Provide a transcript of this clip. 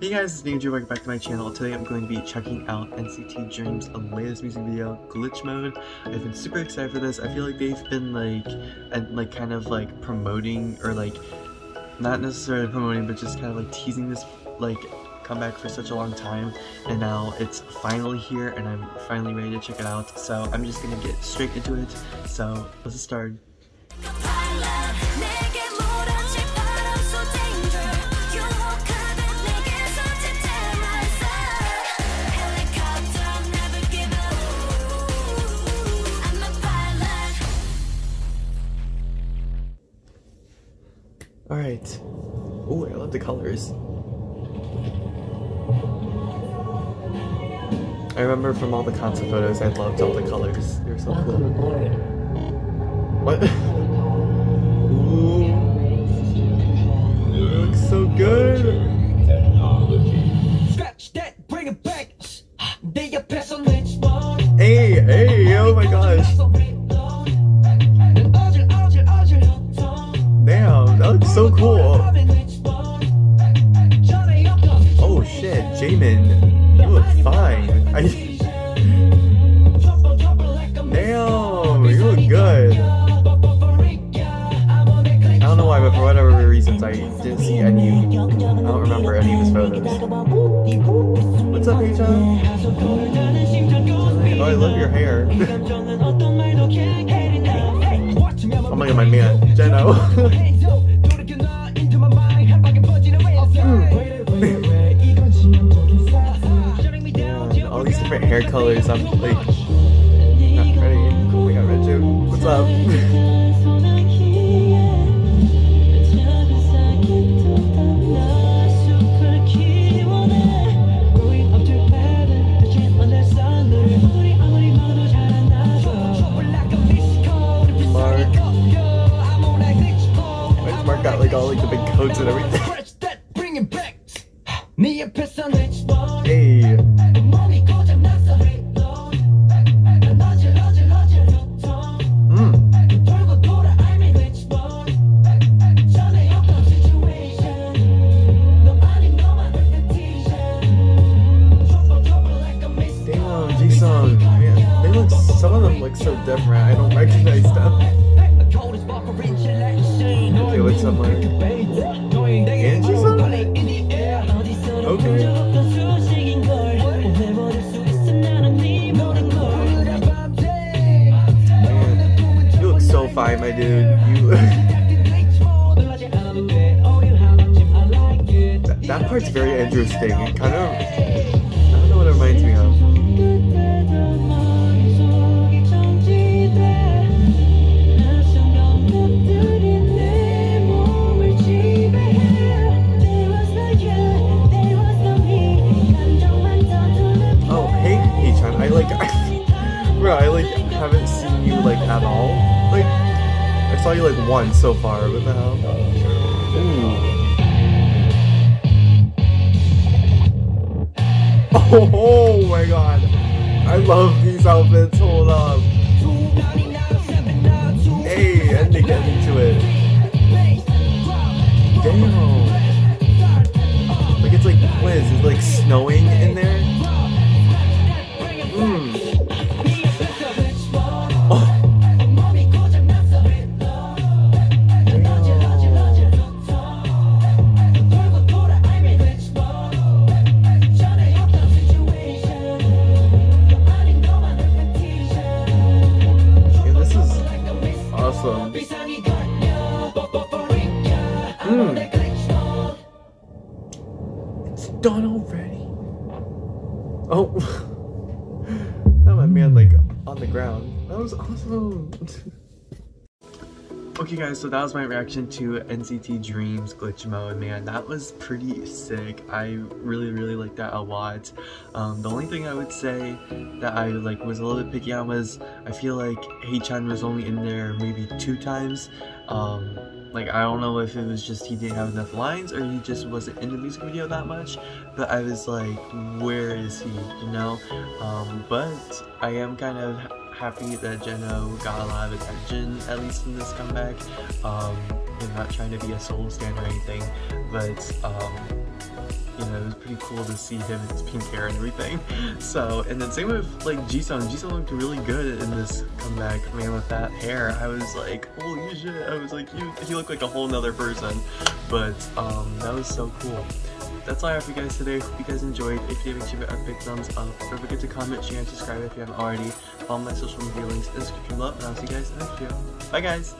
Hey guys, it's Ninja, welcome back to my channel. Today I'm going to be checking out NCT Dream's latest music video, Glitch Mode. I've been super excited for this. I feel like they've been like, and like kind of like promoting, or like, not necessarily promoting, but just kind of like teasing this like comeback for such a long time. And now it's finally here and I'm finally ready to check it out. So I'm just gonna get straight into it. So let's start. Alright. Oh, I love the colors. I remember from all the concert photos, I loved all the colors. They were so cool. What? Ooh. It looks so good! Hey, hey, oh my gosh. So cool. Oh shit, Jaemin, you look fine. I... Damn, you look good. I don't know why, but for whatever reasons, I didn't see any. I don't remember any of his photos. What's up, Haechan? Oh, I love your hair. oh my god, my man, Jeno. hair colors. I'm like not ready. Oh my god, Renjun, what's up? Mark. Mark got like all like the big coats and everything? different. I don't recognize them. Okay, what's up, Mark? And Jisung? Okay. Man, you look so fine, my dude. You. that, that part's very interesting. It kind of. I don't know what it reminds me of. At all. Like, I saw you like once so far. The hell? Ooh. Oh, my god. I love these outfits. Hold up. Awesome. Mm. It's done already. Oh, now my man like on the ground. That was awesome. okay, guys, so that was my reaction to NCT Dreams Glitch Mode. Man, that was pretty sick. I really, really liked that a lot. Um, the only thing I would say that I like was a little bit picky on was I feel like Haechan was only in there maybe two times. Um, like I don't know if it was just he didn't have enough lines or he just wasn't in the music video that much but I was like where is he you know um, but I am kind of happy that Jeno got a lot of attention at least in this comeback um, I'm not trying to be a solo stand or anything but um, you know, it was pretty cool to see him in his pink hair and everything. So, and then same with like Jisung. Jisung looked really good in this comeback, man, with that hair. I was like, holy shit. I was like, he, he looked like a whole nother person. But um, that was so cool that's all I have for you guys today. Hope you guys enjoyed. If you did, make sure to big thumbs up. Don't forget to comment, share, and subscribe if you haven't already. Follow my social media links in the description below, and I'll see you guys in the next video. Bye, guys!